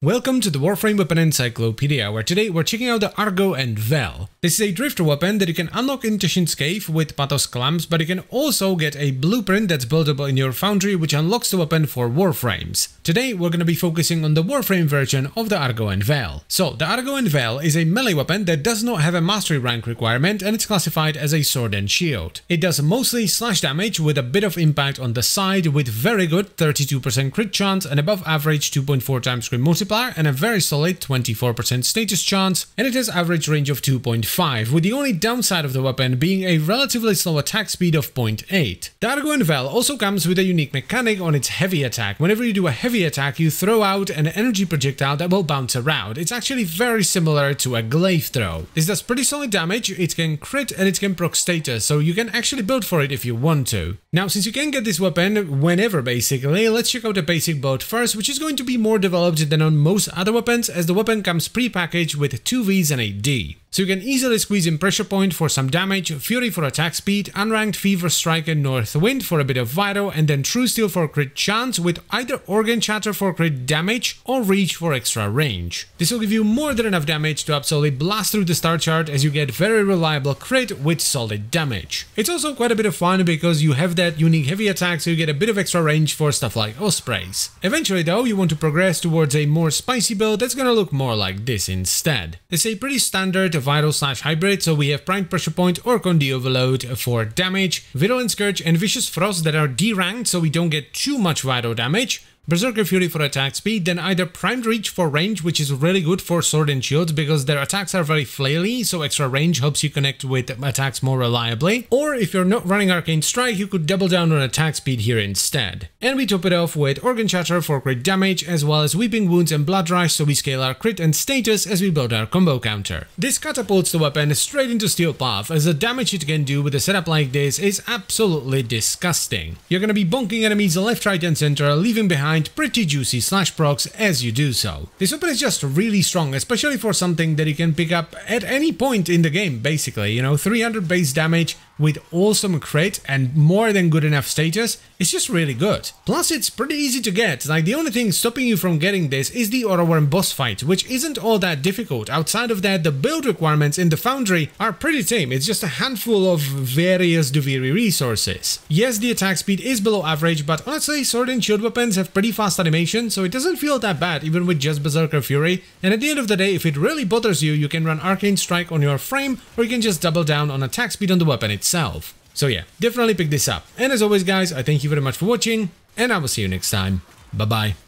Welcome to the Warframe Weapon Encyclopedia, where today we're checking out the Argo and Vel. This is a drifter weapon that you can unlock in Teshin's Cave with Pathos clamps, but you can also get a blueprint that's buildable in your foundry which unlocks the weapon for Warframes. Today we're going to be focusing on the Warframe version of the Argo and Vel. So, the Argo and Vel is a melee weapon that does not have a mastery rank requirement and it's classified as a sword and shield. It does mostly slash damage with a bit of impact on the side with very good 32% crit chance and above average 2.4 times crit multiplier multiplier and a very solid 24% status chance, and it has average range of 2.5, with the only downside of the weapon being a relatively slow attack speed of 0.8. The Argo and Vel also comes with a unique mechanic on its heavy attack. Whenever you do a heavy attack, you throw out an energy projectile that will bounce around. It's actually very similar to a glaive throw. This does pretty solid damage, it can crit and it can proc status, so you can actually build for it if you want to. Now, since you can get this weapon whenever basically, let's check out the basic build first, which is going to be more developed than on most other weapons as the weapon comes pre-packaged with 2 Vs and a D. So you can easily squeeze in Pressure Point for some damage, Fury for attack speed, Unranked Fever Strike and North Wind for a bit of Viral, and then True Steel for crit chance with either Organ Shatter for crit damage or Reach for extra range. This will give you more than enough damage to absolutely blast through the star chart as you get very reliable crit with solid damage. It's also quite a bit of fun because you have that unique heavy attack so you get a bit of extra range for stuff like Ospreys. Eventually though, you want to progress towards a more spicy build that's gonna look more like this instead. It's a pretty standard Viral slash Hybrid, so we have Prime Pressure Point or Condi Overload for damage, Virulent Scourge and Vicious Frost that are D-ranked so we don't get too much Viral damage, Berserker Fury for attack speed, then either Primed Reach for range, which is really good for sword and shields because their attacks are very flaily, so extra range helps you connect with attacks more reliably. Or if you're not running Arcane Strike, you could double down on attack speed here instead. And we top it off with Organ Shatter for crit damage, as well as Weeping Wounds and Blood Rush, so we scale our crit and status as we build our combo counter. This catapults the weapon straight into Steel Path, as the damage it can do with a setup like this is absolutely disgusting. You're gonna be bonking enemies left, right and center, leaving behind pretty juicy slash procs as you do so. This weapon is just really strong, especially for something that you can pick up at any point in the game, basically. You know, 300 base damage, with awesome crit and more than good enough status, it's just really good. Plus it's pretty easy to get, like the only thing stopping you from getting this is the Orowyrm boss fight, which isn't all that difficult. Outside of that, the build requirements in the Foundry are pretty tame, it's just a handful of various Duviri resources. Yes, the attack speed is below average, but honestly, sword and shield weapons have pretty fast animation, so it doesn't feel that bad even with just Berserker Fury, and at the end of the day, if it really bothers you, you can run Arcane Strike on your frame, or you can just double down on attack speed on the weapon itself itself. So yeah, definitely pick this up. And as always guys, I thank you very much for watching, and I will see you next time. Bye bye.